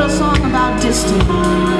little song about distance.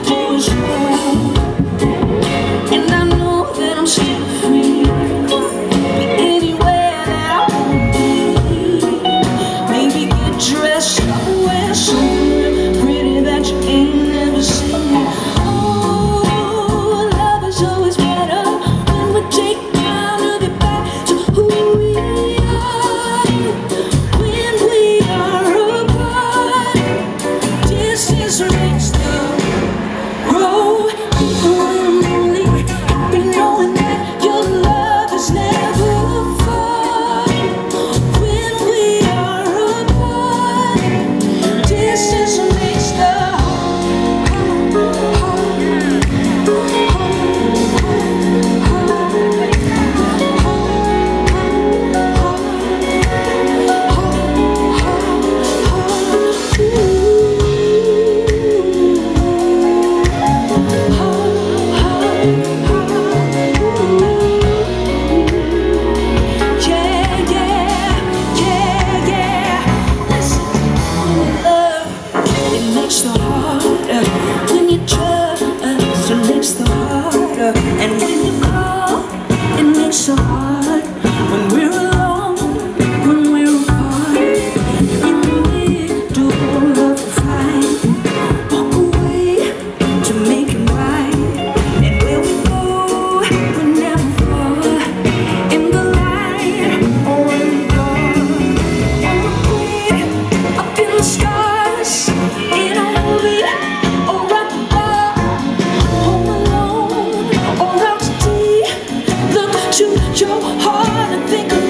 makes the harder. And when you call, it makes so hard. so hard to think of.